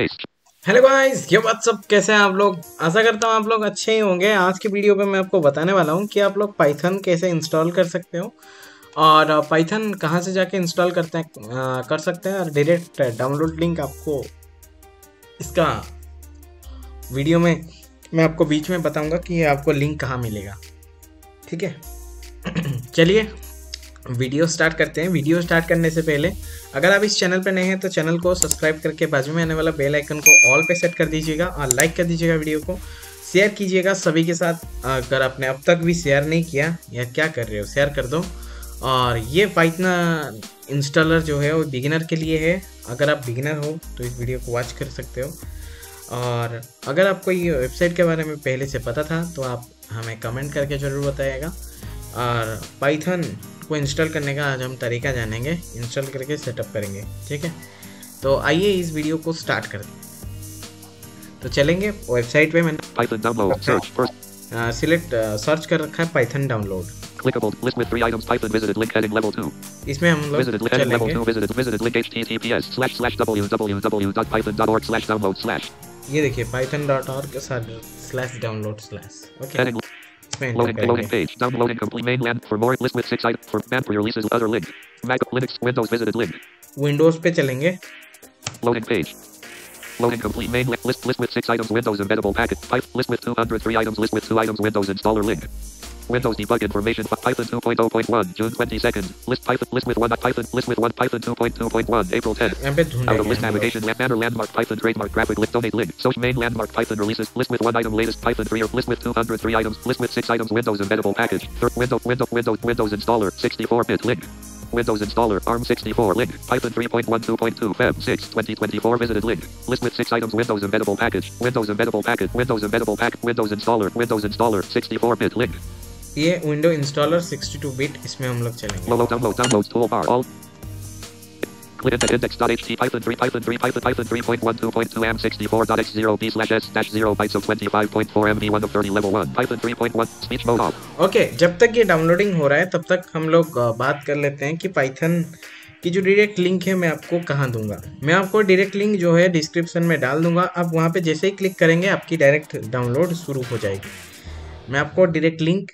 Hello guys ये WhatsApp कैसे हैं आप लोग? आशा करता हूँ आप लोग अच्छे ही होंगे। आज की वीडियो पे मैं आपको बताने वाला हूँ कि आप लोग पाइथन कैसे इंस्टॉल कर सकते हो और पाइथन कहाँ से जाके इंस्टॉल करते हैं आ, कर सकते हैं और डायरेक्ट डाउनलोड लिंक आपको इसका वीडियो में मैं आपको बीच में बताऊँगा कि आपको लिंक कहाँ मिलेगा। ठीक है? चलिए वीडियो स्टार्ट करते हैं। वीडियो स्टार्ट करने से पहले, अगर आप इस चैनल पर नए हैं तो चैनल को सब्सक्राइब करके बाजू में आने वाला बेल आइकन को ऑल पे सेट कर दीजिएगा और लाइक कर दीजिएगा वीडियो को। शेयर कीजिएगा सभी के साथ, अगर आपने अब तक भी शेयर नहीं किया, या क्या कर रहे हो, शेयर कर दो। और ये पाइथना इंस्टॉलर जो है, वो बिगिनर के लिए है। अगर आप बिगिनर हो तो इस वीडियो को वॉच कर सकते हो। और अगर आपको ये वेबसाइट के बारे में पहले से पता था तो आप हमें कमेंट करके ज़रूर बताइएगा। और पाइथन को इंस्टॉल करने का आज हम तरीका जानेंगे इंस्टॉल करके सेटअप करेंगे ठीक है तो आइए इस वीडियो को स्टार्ट करते हैं तो चलेंगे वेबसाइट पे मैंने download. Search first. Select search कर रखा है Python download Clickable. List with three items. Python visited link heading level two. इसमें हम लोग Visited link heading level चलेंगे two. Visited visited link https slash slash www.python.org slash download slash. ये देखिए python dot org slash download slash okay Heading इसमें enter loading loading करेंगे page. Downloading complete mainland for more list with six items for man pre-releases other link. Mac Linux Windows visited link. Windows पे चलेंगे Loading page. Loading complete main li- list list with six items Windows embeddable packet. Pipe list with 203 items list with two items Windows installer link. Windows debug information. Python 2.0.1. June 22nd. List Python. List with one. Python. List with one. Python 2.0.1, April 10th. Out of list navigation. Banner landmark. Python trademark. Graphic. List donate link. Social main landmark. Python releases. List with one item. Latest Python 3. Or list with 203 items. List with six items. Windows embeddable package. Third window. Window. Windows. Windows installer. 64-bit link. Windows installer ARM 64 link Python 3.12.2 Feb 6 2024 visited link list with six items Windows embeddable package Windows embeddable package Windows embeddable pack Windows installer Windows installer 64 bit link ये window installer 62 bit इसमें हम लोग चलेंगे। Low download downloads toolbar all Click index.ht Python 3 Python 3 Python Python 3.12.2 am64.x0 slash s dash 0 bytes of 25.4 MB 1 of 30 level 1 Python 3.1 speech mode off. Okay जब तक ये downloading हो रहा है तब तक हम लोग बात कर लेते हैं कि पाइथन की जो डायरेक्ट लिंक है मैं आपको कहाँ दूँगा? मैं आपको डायरेक्ट लिंक जो है डिस्क्रिप्शन में डाल दूँगा। आप वहाँ पे जैसे ही क्लिक करेंगे आपकी डायरेक्ट डाउनलोड शुरू हो जाएगी। मैं आपको डायरेक्ट लिंक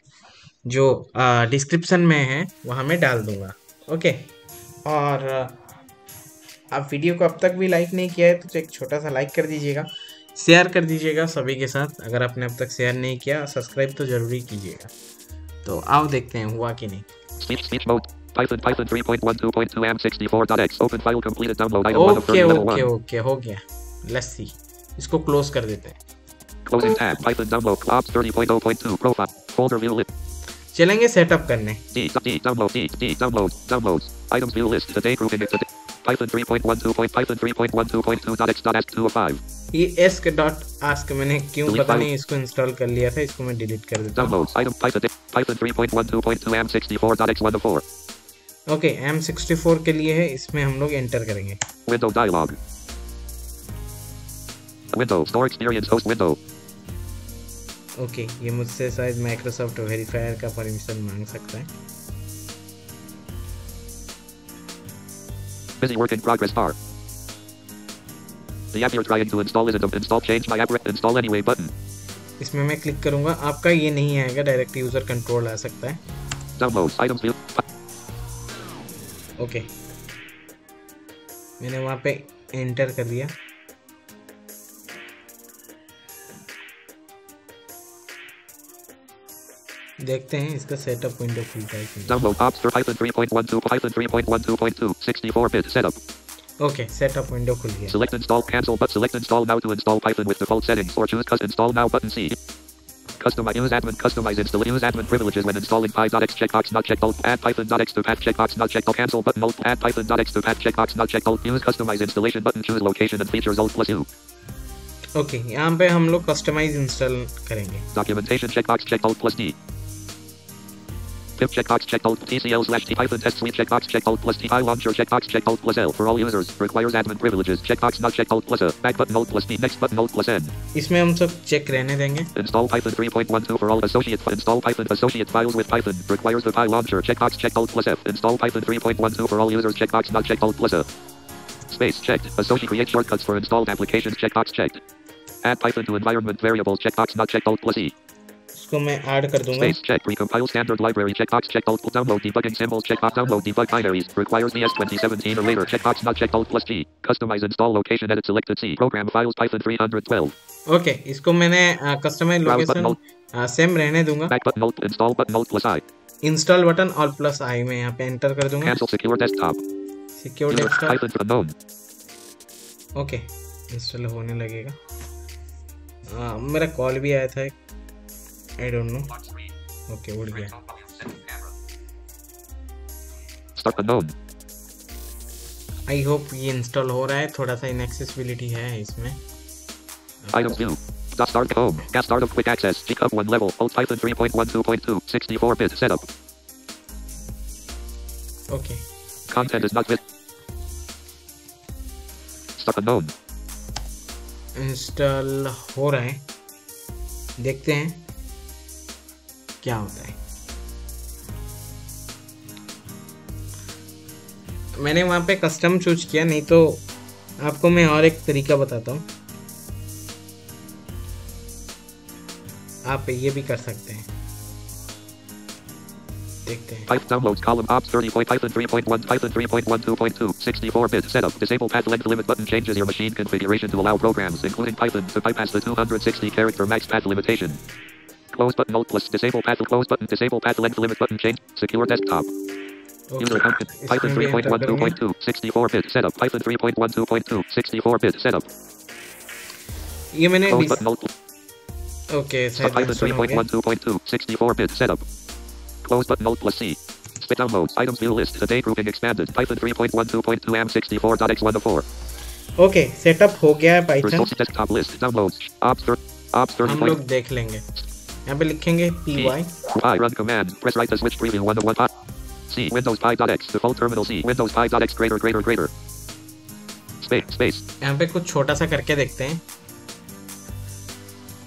जो डिस्क्रिप्शन में है वहाँ मैं डाल दूँगा। ओके और आप वीडियो को अब तक भी लाइक नहीं किया है तो एक छोटा सा लाइक कर दीजिएगा। शेयर कर दीजिएगा सभी के साथ। अगर आपने अब तक शेयर नहीं किया सब्सक्राइब तो ज़रूरी कीजिएगा। तो आओ देखते हैं हुआ कि नहीं। Speech speech mode Python Python 3.12.2 am64.x open file completed. Download item 1 of okay 30 okay okay हो गया। लेट्स सी इसको क्लोज कर देते हैं। Closing tab. Python download. Ops 30.0.2 profile. Folder view list. चलेंगे सेटअप करने D D download D D download downloads items view list today grouping it today Python 3.12. Python 3.12.2.2.x.s 2 of 5 ये ask dot ask मैंने क्यों पता. नहीं इसको install कर लिया था इसको मैं डिलीट कर देता हूँ Downloads item Python Python 3.12.2 am64.x 1 of 4 okay M sixty four के लिए है इसमें हम लोग एंटर करेंगे Window dialog. Window store experience host window. Okay ये मुझसे शायद माइक्रोसॉफ्ट वेरीफायर का परमिशन मांग सकता है Busy work in progress bar. The app you're trying to install isn't install change my app install anyway button. इसमें मैं क्लिक करूँगा आपका ये नहीं आएगा डायरेक्ट यूज़र कंट्रोल आ सकता है Downloads items view. ओके मैंने वहाँ पे एंटर कर दिया देखते हैं इसका सेटअप विंडो खुलता है कि नहीं Download ops for Python 3.12 Python 3.12.2 64 bit setup. Okay setup window खुल गया Select install cancel but select install now to install Python with default settings or choose cus install now button C. Customize use admin customize install use admin privileges when installing py.x checkbox not checked alt add python.x to path checkbox not checked alt cancel button alt add python.x to path checkbox not checked alt use customize installation button choose location and features alt plus u okay यहाँ पे हम लोग customise install करेंगे documentation checkbox checked alt plus D pip checkbox checked alt tcl slash t python test suite checkbox checked alt plus t i launcher checkbox checked alt plus l for all users requires admin privileges checkbox not checked alt plus a back button alt plus b next button alt plus n इसमें हम सब check रहने देंगे Install Python 3.12 for all associate install Python associate files with Python requires the Py launcher checkbox checked alt plus F install Python 3.12 for all users checkbox not checked alt plus A Space checked. Associate create shortcuts for installed applications checkbox checked. Add Python to environment variables checkbox not checked alt plus E. इसको मैं add कर दूँगा। Space check recompile standard library check box check out download debug and check box download debug binaries requires VS or later check box not check out plus G customize install location edit selected C program files Python 312 okay इसको मैंने customise location same रहने दूँगा। Back button alt install button alt plus I install button alt plus I मैं यहाँ पे enter कर दूँगा। Secure desktop secure desktop okay install होने लगेगा। आ, मेरा कॉल भी आया था आई डोंट नो ओके उड़ गया Start unknown. आई होप ये इंस्टॉल हो रहा है थोड़ा सा इनएक्सेसिबिलिटी है इसमें Items view. Dot start home. Gas start of quick access. GCUB 1 level. Alt Python 3.12.2. 64 bit setup. Okay Content is not fit. Start unknown. Install हो रहा है देखते हैं क्या होता है मैंने वहाँ पे कस्टम चूज़ किया नहीं तो आपको मैं और एक तरीका बताता हूँ आप ये भी कर सकते हैं देखते हैं Python downloads column ops 30 Python 3.1 Python 3.12.2 64 bit setup. Disable path length limit button changes your machine configuration to allow programs including Python to bypass the 260 character max path limitation. Close button alt plus disable path close button disable path length limit button change secure desktop. User account Python इसमें भी enter करेंगे 3.12.2 64 bit setup. Python 3.12.2 64 bit setup. ये मैंने Close dish- button alt okay Start शायद Python install हो गया 3.12.2 64 bit setup. Close button alt plus C. Spit downloads items view list today grouping expanded Python 3.12.2 am64.x1 to 4 okay setup हो गया है Python results desktop list downloads ops thir- ops 30 हम point लोग देख लेंगे यहाँ पे लिखेंगे P Y I run command press right to switch preview 1 to 1 pot C Windows Pi.x default terminal C Windows Pi.x greater greater greater space space यहाँ पे कुछ छोटा सा करके देखते हैं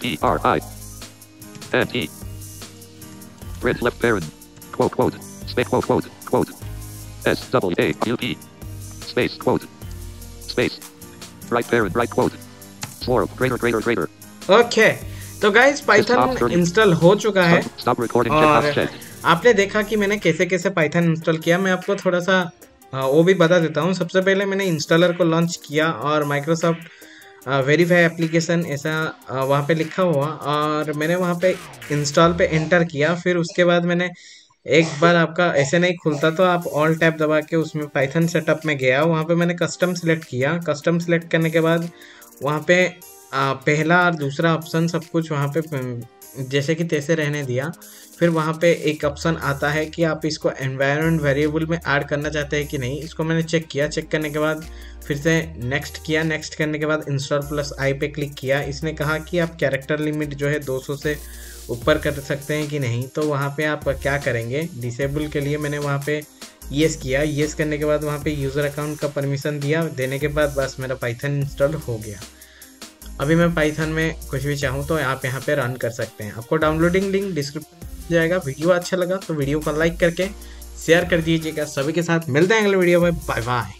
P R I N E print left parent quote quote space quote quote quote S W A U P space quote space right parent right quote swarm greater greater greater okay तो guys Python install हो चुका है। और आपने देखा कि मैंने कैसे कैसे पाइथन इंस्टॉल किया। मैं आपको थोड़ा सा वो भी बता देता हूँ। सबसे पहले मैंने इंस्टॉलर को लॉन्च किया और माइक्रोसॉफ्ट वेरीफाई एप्लीकेशन ऐसा वहाँ पे लिखा हुआ और मैंने वहाँ पे इंस्टॉल पे एंटर किया। फिर उसके बाद मैंने एक बार आपका ऐसे नहीं खुलता तो आप ऑल टैप दबा के उसमें पाइथन सेटअप में गया। वहाँ पे मैंने कस्टम सिलेक्ट किया। कस्टम सिलेक्ट करने के बाद वहाँ पे आ, पहला और दूसरा ऑप्शन सब कुछ वहाँ पे जैसे कि तैसे रहने दिया। फिर वहाँ पे एक ऑप्शन आता है कि आप इसको एनवायरनमेंट वेरिएबल में ऐड करना चाहते हैं कि नहीं इसको मैंने चेक किया। चेक करने के बाद फिर से नेक्स्ट किया। नेक्स्ट करने के बाद इंस्टॉल प्लस आई पे क्लिक किया। इसने कहा कि आप कैरेक्टर लिमिट जो है 200 से ऊपर कर सकते हैं कि नहीं। तो वहाँ पे आप क्या करेंगे? डिसेबल के लिए मैंने वहाँ पे येस किया। येस करने के बाद वहाँ पे यूज़र अकाउंट का परमिशन दिया। देने के बाद बस मेरा पाइथन इंस्टॉल हो गया। अभी मैं पाइथन में कुछ भी चाहूँ तो आप यहाँ पे रन कर सकते हैं। आपको डाउनलोडिंग लिंक डिस्क्रिप्शन जाएगा। वीडियो अच्छा लगा तो वीडियो को लाइक करके शेयर कर दीजिएगा। सभी के साथ मिलते हैं अगले वीडियो में। Bye bye